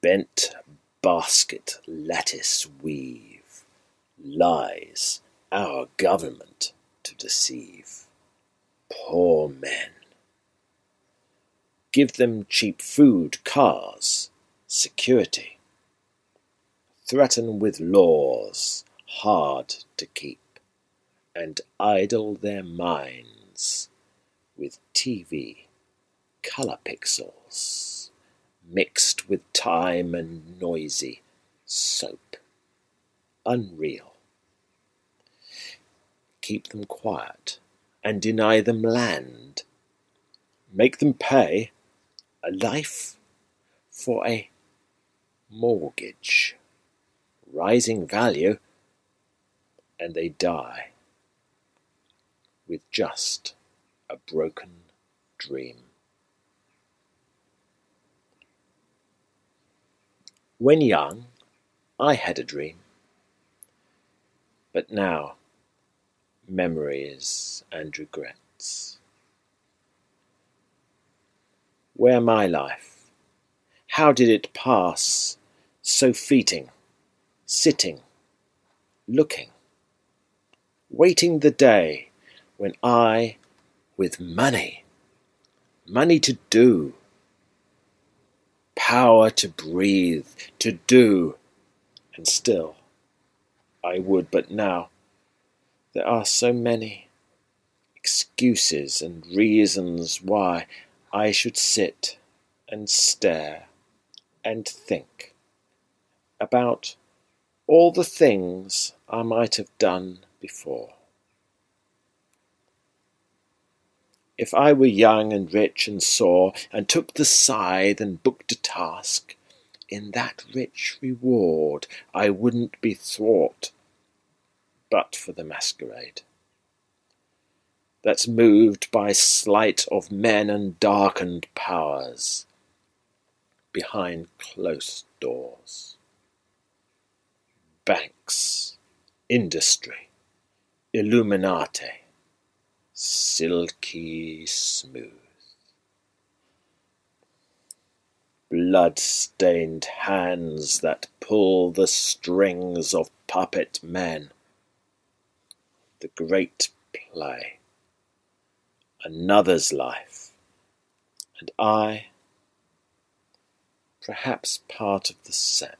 bent basket lattice weave, lies our government to deceive. Poor men. Give them cheap food, cars, security. Threaten with laws hard to keep, and idle their minds with TV color pixels mixed with time and noisy soap. Unreal. Keep them quiet and deny them land. Make them pay a life for a mortgage, rising value, and they die with just a broken dream. When young, I had a dream, but now memories and regrets. Where my life? How did it pass, so fleeting, sitting, looking, waiting the day when I, with money, money to do, power to breathe, to do, and still I would, but now there are so many excuses and reasons why I should sit and stare and think about all the things I might have done before. If I were young and rich and saw, and took the scythe and booked a task, in that rich reward I wouldn't be thwart, but for the masquerade. That's moved by sleight of men and darkened powers behind closed doors. Banks, industry, Illuminati silky smooth. Blood-stained hands that pull the strings of puppet men. The great play. Another's life. And I, perhaps part of the set.